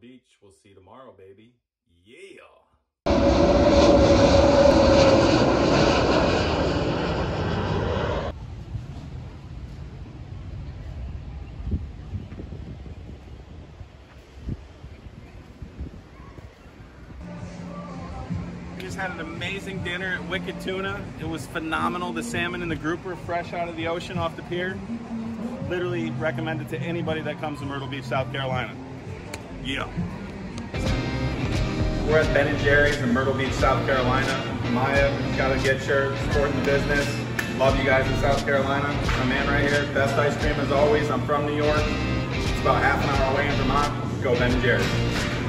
Beach. We'll see you tomorrow, baby. Yeah. We just had an amazing dinner at Wicked Tuna. It was phenomenal. The salmon and the grouper fresh out of the ocean off the pier. Literally recommend it to anybody that comes to Myrtle Beach, South Carolina. Yeah. We're at Ben Jerry's in Myrtle Beach, South Carolina. Maya, gotta get your supporting the business. Love you guys in South Carolina. My man right here, best ice cream as always. I'm from New York. It's about half an hour away in Vermont. Go Ben Jerry's.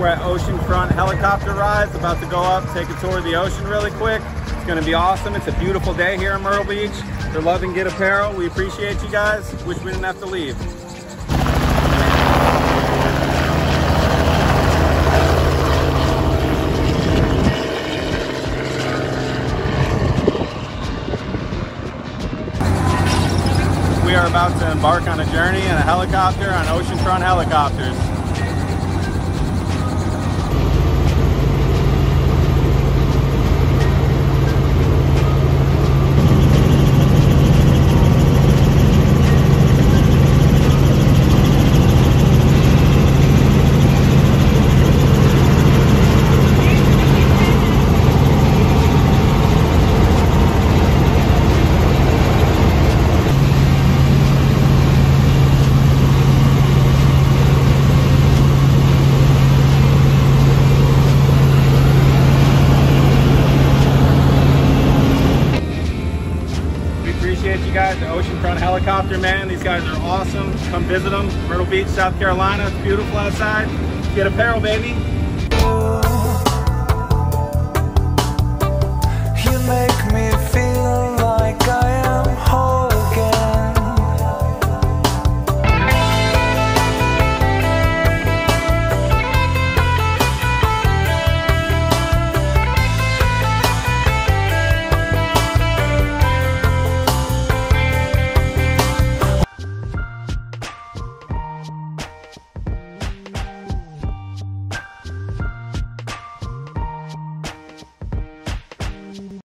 We're at Oceanfront Helicopter Rides, about to go up, take a tour of the ocean really quick. It's gonna be awesome. It's a beautiful day here in Myrtle Beach. For Love and GITT Apparel, we appreciate you guys. Wish we didn't have to leave. We are about to embark on a journey in a helicopter on Oceanfront Helicopters. Appreciate you guys, the Oceanfront Helicopter Man. These guys are awesome. Come visit them. Myrtle Beach, South Carolina. It's beautiful outside. GITT apparel, baby.